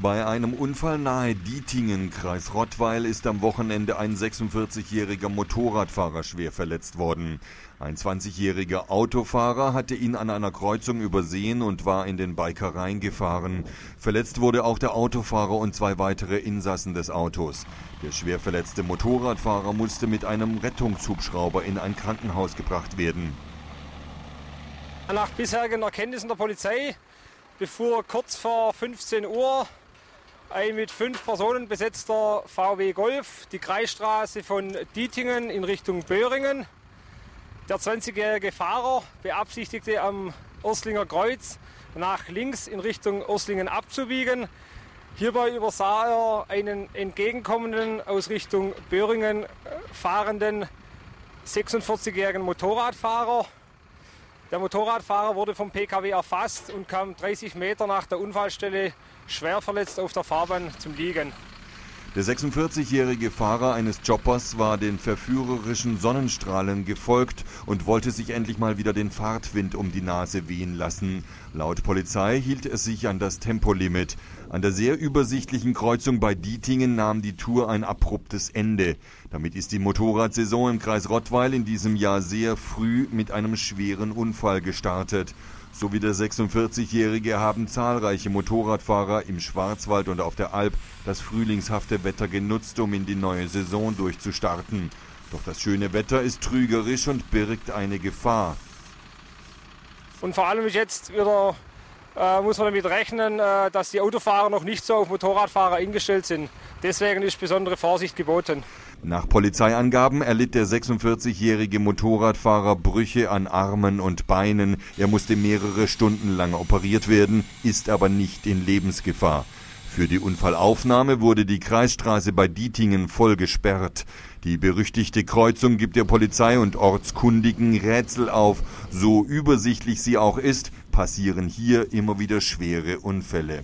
Bei einem Unfall nahe Dietingen, Kreis Rottweil, ist am Wochenende ein 46-jähriger Motorradfahrer schwer verletzt worden. Ein 20-jähriger Autofahrer hatte ihn an einer Kreuzung übersehen und war in den Biker reingefahren. Verletzt wurde auch der Autofahrer und zwei weitere Insassen des Autos. Der schwer verletzte Motorradfahrer musste mit einem Rettungshubschrauber in ein Krankenhaus gebracht werden. Nach bisherigen Erkenntnissen der Polizei befuhr kurz vor 15 Uhr ein mit fünf Personen besetzter VW Golf die Kreisstraße von Dietingen in Richtung Böhringen. Der 20-jährige Fahrer beabsichtigte am Urslinger Kreuz nach links in Richtung Urslingen abzubiegen. Hierbei übersah er einen entgegenkommenden aus Richtung Böhringen äh, fahrenden 46-jährigen Motorradfahrer. Der Motorradfahrer wurde vom Pkw erfasst und kam 30 Meter nach der Unfallstelle schwer verletzt auf der Fahrbahn zum Liegen. Der 46-jährige Fahrer eines Choppers war den verführerischen Sonnenstrahlen gefolgt und wollte sich endlich mal wieder den Fahrtwind um die Nase wehen lassen. Laut Polizei hielt es sich an das Tempolimit. An der sehr übersichtlichen Kreuzung bei Dietingen nahm die Tour ein abruptes Ende. Damit ist die Motorradsaison im Kreis Rottweil in diesem Jahr sehr früh mit einem schweren Unfall gestartet. So wie der 46-Jährige haben zahlreiche Motorradfahrer im Schwarzwald und auf der Alp das frühlingshafte Wetter genutzt, um in die neue Saison durchzustarten. Doch das schöne Wetter ist trügerisch und birgt eine Gefahr. Und vor allem jetzt wieder äh, muss man damit rechnen, äh, dass die Autofahrer noch nicht so auf Motorradfahrer eingestellt sind. Deswegen ist besondere Vorsicht geboten. Nach Polizeiangaben erlitt der 46-jährige Motorradfahrer Brüche an Armen und Beinen. Er musste mehrere Stunden lang operiert werden, ist aber nicht in Lebensgefahr. Für die Unfallaufnahme wurde die Kreisstraße bei Dietingen voll gesperrt. Die berüchtigte Kreuzung gibt der Polizei und Ortskundigen Rätsel auf. So übersichtlich sie auch ist, passieren hier immer wieder schwere Unfälle.